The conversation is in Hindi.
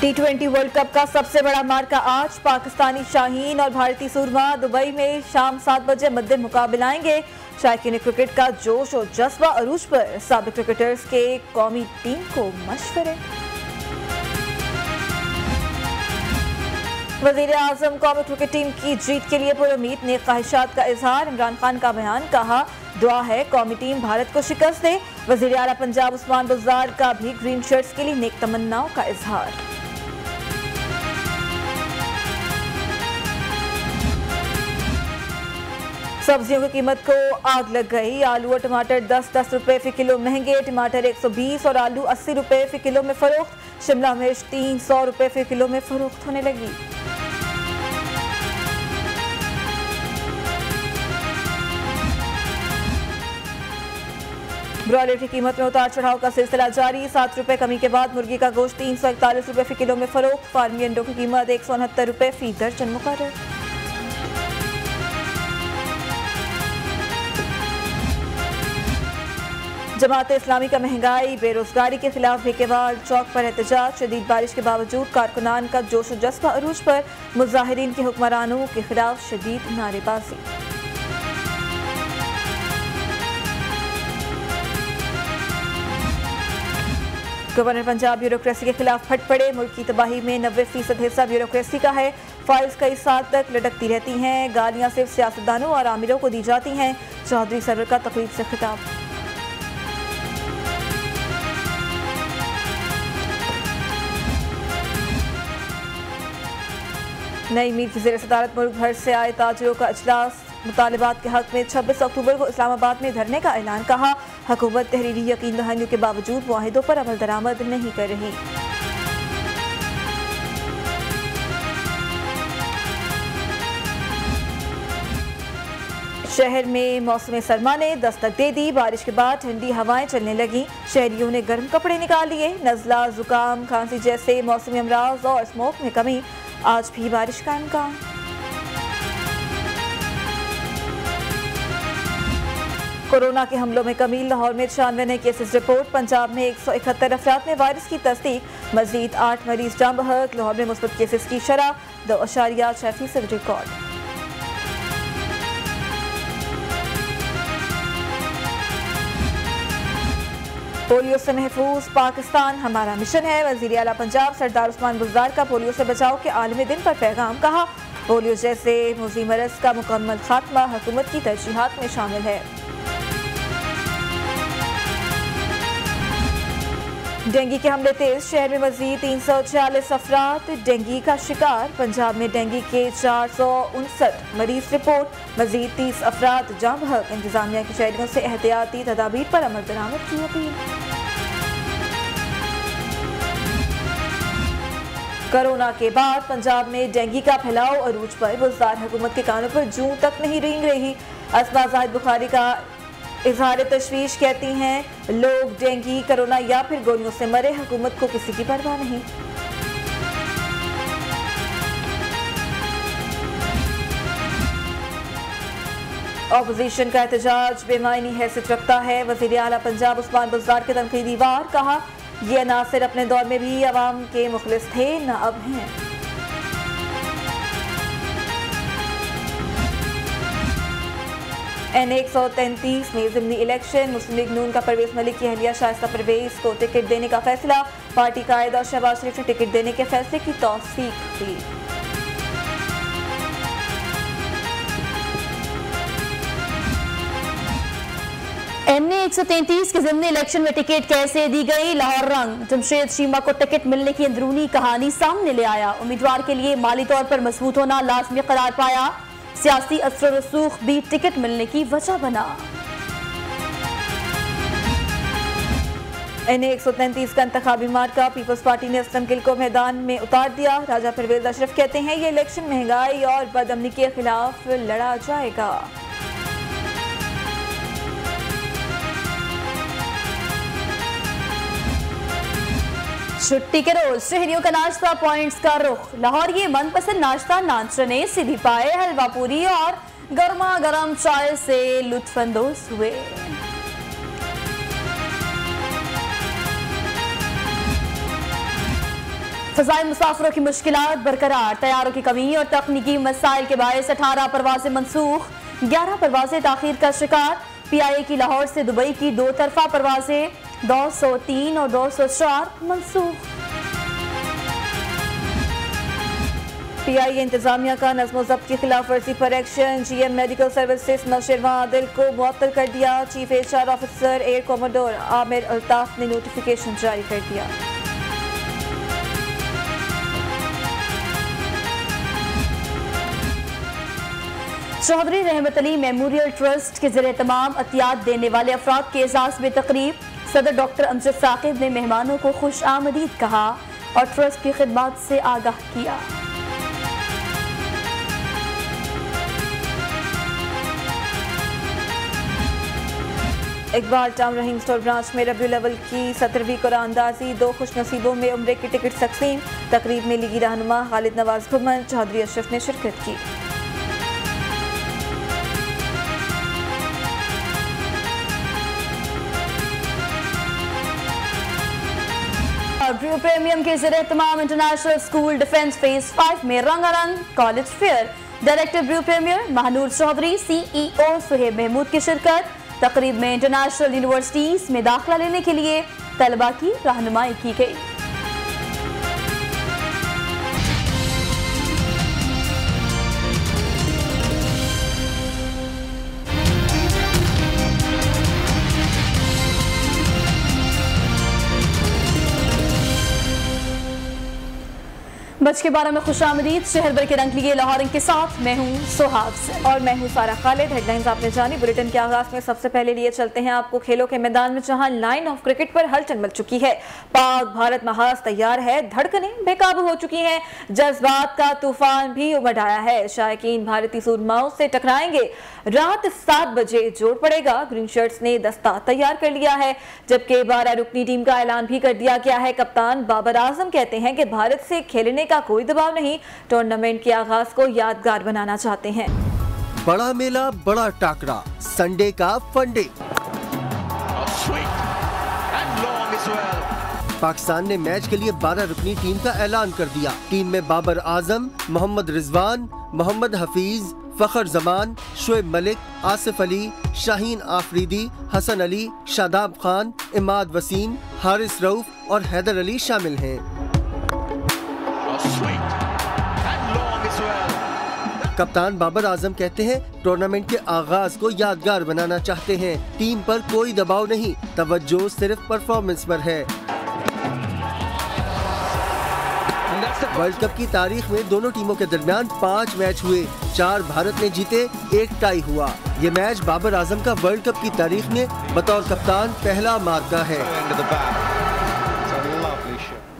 टी ट्वेंटी वर्ल्ड कप का सबसे बड़ा मार्का आज पाकिस्तानी शाहीन और भारतीय सूरमा दुबई में शाम सात बजे मध्य मुकाबलाएँगे शायकीन क्रिकेट का जोश और जज्बा अरूज पर सबक क्रिकेटर्स के कौमी टीम को मशवरे। वज़ीर आज़म कौमी क्रिकेट टीम की जीत के लिए पुरुद ने ख्वाहिशात का इजहार। इमरान खान का बयान, कहा, दुआ है, कौमी टीम भारत को शिकस्त दे। वज़ीर अला पंजाब उस्मान बुजार का भी ग्रीन शर्ट्स के लिए नेक तमन्नाओं का इजहार। सब्जियों की कीमत को आग लग गई। आलू और टमाटर 10-10 रुपए फ़ी किलो महँगे, टमाटर 120 और आलू 80 रुपए फ़ी किलो में फरोख्त। शिमला मिर्च 300 रुपए फ़ी किलो में फरोख्त होने लगी। ब्रॉयलर की कीमत में उतार चढ़ाव का सिलसिला जारी। सात रुपए कमी के बाद मुर्गी का गोश्त तीन सौ इकतालीस रुपए फ़ी किलो में फरोख्त। फार्मी अंडों की कीमत एक सौ उनहत्तर रुपए फ़ी दर्जन मुकर जमात इस्लामी का महँगाई, बेरोजगारी के खिलाफ भिकेवाल चौक पर एहतजाज, शदीद बारिश के बावजूद कारकुनान का जोश जज्बा अरूज पर मुजाहरीन के हुक्मरानों के खिलाफ शदीद नारेबाजी। गवर्नर पंजाब ब्यूरोक्रेसी के खिलाफ फट पड़े, मुल्क की तबाही में नब्बे फ़ीसद हिस्सा ब्यूरोक्रेसी का है। फाइल्स कई साल तक लटकती रहती हैं, गालियाँ सिर्फ़ सियासतदानों और आमिरों को दी जाती हैं। चौधरी सरवर का तकलीफ़ से खिताब। नई मीर की सदारत मुल्क भर से आए ताजरों का अजलास मुतालबात के हक में 26 अक्टूबर को इस्लामाबाद में धरने का ऐलान कहा। हुकूमत तहरीरी यकीन दहानियों के बावजूद माहिदों पर अमल दरामद नहीं कर रही। शहर में मौसम सरमा ने दस्तक दे दी। बारिश के बाद ठंडी हवाएँ चलने लगी। शहरियों ने गर्म कपड़े निकाल लिए। नजला, जुकाम, खांसी जैसे मौसमी अमराज और स्मोक में कमी। आज भी बारिश का इम्कान। कोरोना के हमलों में कमी, लाहौर में छियानवे नए केसेज रिपोर्ट, पंजाब में एक सौ इकहत्तर अफराद में वायरस की तस्दीक, मजीद आठ मरीज़ जाम बहक लाहौर में मुस्बत केसेज की शरह दो अशारिया छह फ़ीसद रिकॉर्ड। पोलियो से महफूज पाकिस्तान। हमारा मिशन है, वज़ीर अला पंजाब सरदार उस्मान बुजार का पोलियो से बचाव के आलमी दिन पर पैगाम। कहा, पोलियो जैसे मुजी मरज का मुकम्मल खात्मा हुकूमत की तरजीहत में शामिल है। डेंगी के हमले तेज, शहर में मजीद तीन सौ छियालीस अफराद, डेंगी का शिकार। पंजाब में डेंगी के चार सौ उनसठ मरीज़ रिपोर्ट। मजीद तीस अफराद जाम हक इंतजामिया की शहरियों से एहतियाती तदाबीर पर अमल दरामद की अपील। कोरोना के बाद पंजाब में डेंगी का फैलाव अरूज पर बुजदार हुकूमत के कानों पर जूं तक नहीं रेंग रही। असमा जाहिद बुखारी का इजहार तशवीश कहती हैं, लोग डेंगी, कोरोना या फिर गोलियों से मरे, हुकूमत को किसी की परवाह नहीं। अपोजिशन का एहतजाज बेमानी हैसियत रखता है। वज़ीर अला पंजाब उस्मान बुजार के तनकीदी वार, कहा यह नासिर अपने दौर में भी अवाम के मुखलिस थे, न अब हैं। एन एक सौ तैंतीस में जिमनी इलेक्शन, मुस्लिम लीग नून का परवेज मलिक की अहलिया शाइस्ता परवेज को टिकट देने का फैसला। पार्टी कायद और शहबाज शरीफ ने टिकट देने के फैसले की तौसीक दी एन एक सौ तैंतीस के जिमनी इलेक्शन में टिकट कैसे दी गई? लाहौर रंग। जमशेद शीमा को टिकट मिलने की अंदरूनी कहानी सामने ले आया। उम्मीदवार के लिए माली तौर पर मज़बूत होना लाजमी करार पाया। सियासी असर रसूख भी टिकट मिलने की वजह बना। एन एक सौ तैंतीस का इंतबी मार्का, पीपल्स पार्टी ने असलम गिल को मैदान में उतार दिया। राजा परवेज अशरफ कहते हैं, ये इलेक्शन महँगाई और बदअमनी के खिलाफ लड़ा जाएगा। छुट्टी के रोज शहरियों का नाश्ता पॉइंट्स का रुख। लाहौर ये मनपसंद नाश्ता नाचने सीधी पाए, हलवा पूरी और गर्मा गर्म चाय से लुत्फानंदोज हुए। फजाई मुसाफरों की मुश्किल बरकरार, तैयारों की कमी और तकनीकी मसाइल के बायस अठारह परवाजें मनसूख। ग्यारह परवाजें ताखिर का शिकार। पी आई ए की लाहौर से दुबई की दो तरफा परवाजें। दो सौ तीन और दो सौ चार मनसूख पी आई ए इंतजामिया का नजम जब्त की खिलाफ वर्जी पर action G M medical services Nausherwan Adil को मुअत्तल कर दिया। Chief H R officer air commodore Aamir Altaf ने नोटिफिकेशन जारी कर दिया। चौधरी रहमत अली मेमोरियल ट्रस्ट के ज़रिए तमाम अतियात देने वाले अफराद के एजाज में तकरीब। सदर डॉक्टर अमजद साकिब ने मेहमानों को खुश आमदीद कहा और ट्रस्ट की खिदमत से आगाह किया। Iqbal town Rahim store branch में रबी लेवल की सत्रहवीं कुरानदाजी, दो खुश नसीबों में उम्र की टिकट तकसीम तकरीब में लीगी रहनुमा खालिद नवाज़ घुमन, चौधरी अशरफ ने शिरकत की। ब्रू प्रीमियम के ज़रिए तमाम international school defence phase five में रंगारंग कॉलेज फेयर डायरेक्टर ब्रू प्रीमियर महानूर चौधरी सीईओ सुहेब महमूद की शिरकत, तकरीब में इंटरनेशनल यूनिवर्सिटीज में दाखिला लेने के लिए तलबा की रहनुमाई की गई। बच के बारह में खुश आमदीद। शहर भर के रंग लिए लाहौर के साथ। मैं हूँ सोहाब और मैं हूँ सारा खालिद। हेडलाइंस आपने जानी। बुलेटिन के आगाज़ में सबसे पहले लिए चलते हैं आपको खेलों के मैदान में, जहाँ लाइन ऑफ़ क्रिकेट पर हलचल मच चुकी है। पाक भारत महाज तैयार है। धड़कने बेकाबू हो चुकी हैं। जज्बात का तूफ़ान भी उमड़ आया है। शायकीन भारतीय सूरमाओं से टकराएँगे। रात सात बजे जोड़ पड़ेगा। ग्रीन शर्ट्स ने दस्ता तैयार कर लिया है। जबकि बारह रुकनी टीम का ऐलान भी कर दिया गया है। कप्तान बाबर आज़म कहते हैं कि भारत से खेलने का कोई दबाव नहीं टूर्नामेंट के आगाज़ को यादगार बनाना चाहते हैं। बड़ा मेला, बड़ा टाकरा संडे का फंडे पाकिस्तान ने मैच के लिए 12 रुकनी टीम का ऐलान कर दिया। टीम में बाबर आज़म, मोहम्मद रिजवान, मोहम्मद हफीज, फखर जमान, शुएब मलिक, आसिफ अली, शाहीन आफरीदी, हसन अली, शादाब खान, इमाद वसीम, हारिस रऊफ और हैदर अली शामिल हैं। कप्तान बाबर आज़म कहते हैं टूर्नामेंट के आगाज़ को यादगार बनाना चाहते हैं। टीम पर कोई दबाव नहीं तवज्जो सिर्फ़ परफॉर्मेंस पर है। वर्ल्ड कप की तारीख में दोनों टीमों के दरमियान पाँच मैच हुए चार भारत ने जीते एक टाई हुआ। ये मैच बाबर आज़म का वर्ल्ड कप की तारीख में बतौर कप्तान पहला मार्का है।